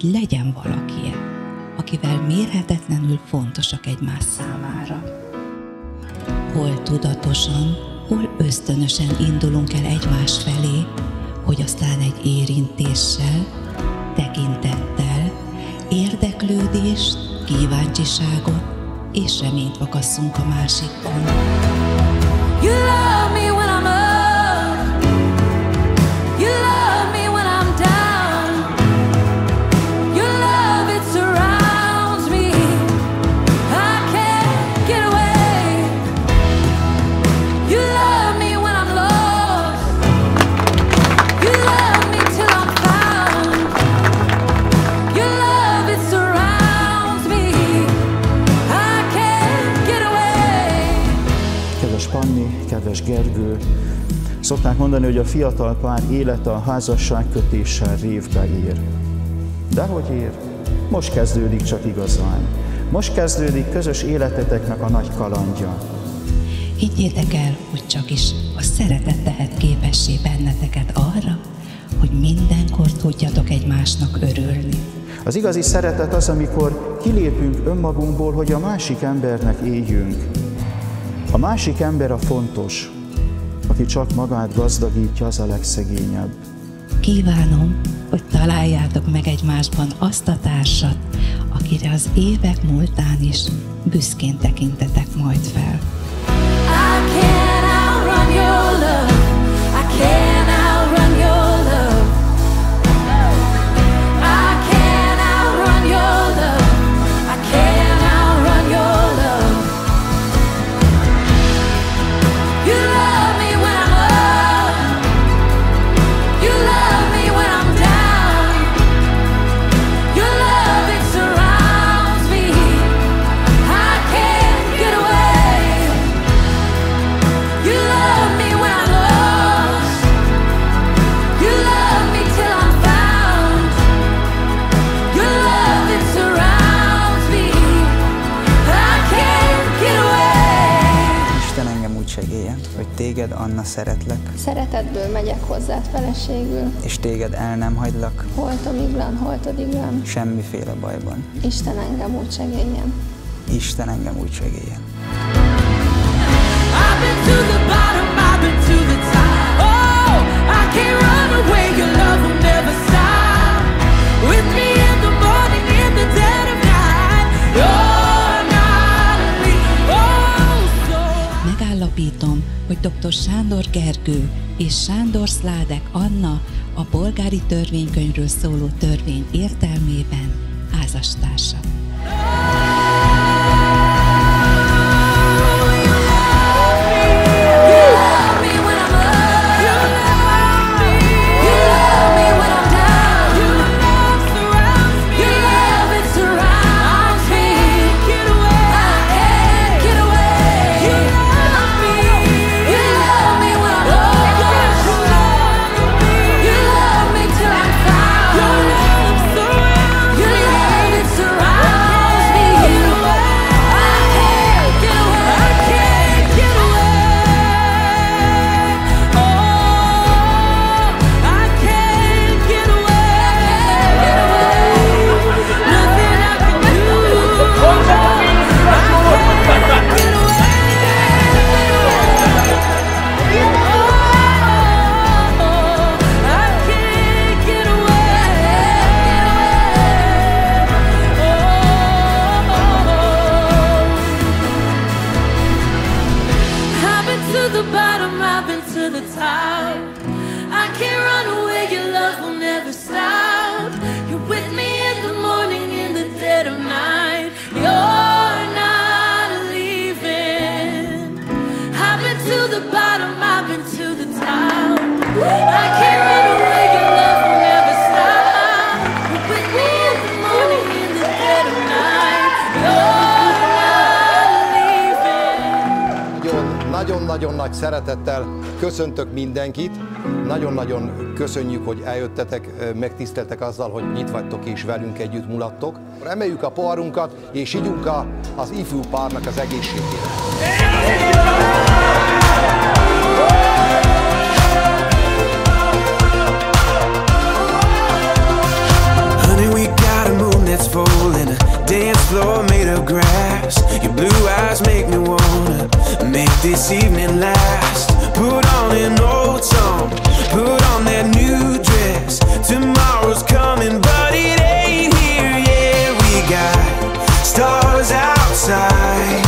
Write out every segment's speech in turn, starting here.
hogy legyen valaki, akivel mérhetetlenül fontosak egymás számára. Hol tudatosan, hol ösztönösen indulunk el egymás felé, hogy aztán egy érintéssel, tekintettel, érdeklődést, kíváncsiságot és reményt vakasszunk a másikban. Gergő, szokták mondani, hogy a fiatal pár élete a házasságkötéssel révbe ér. De hogy ér? Most kezdődik csak igazán. Most kezdődik közös életeteknek a nagy kalandja. Higgyétek el, hogy csak is a szeretet tehet képessé benneteket arra, hogy mindenkor tudjatok egymásnak örülni. Az igazi szeretet az, amikor kilépünk önmagunkból, hogy a másik embernek éljünk. A másik ember a fontos, aki csak magát gazdagítja, az a legszegényebb. Kívánom, hogy találjátok meg egymásban azt a társat, akire az évek múltán is büszkén tekintetek majd fel. Anna, szeretlek, Szeretetből megyek hozzád feleségül, és téged el nem hagylak holtom iglan, holtod iglan. semmiféle bajban. Isten engem úgy segéljen. Isten engem úgy segéljen. I've been to the dr. Sándor Gergő és Sándor Szládek Anna a polgári törvénykönyvről szóló törvény értelmében házastársa. Nagyon nagy szeretettel köszöntök mindenkit. Nagyon-nagyon köszönjük, hogy eljöttetek, megtiszteltek azzal, hogy nyit vagytok és velünk együtt mulattok. Emeljük a poharunkat, és ígyunk a, az ifjú párnak az egészségére. Falling dance floor made of grass. Your blue eyes make me wanna Make this evening last. Put on an old song Put on that new dress. Tomorrow's coming but it ain't here yet. We got stars outside.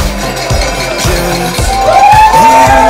Just here.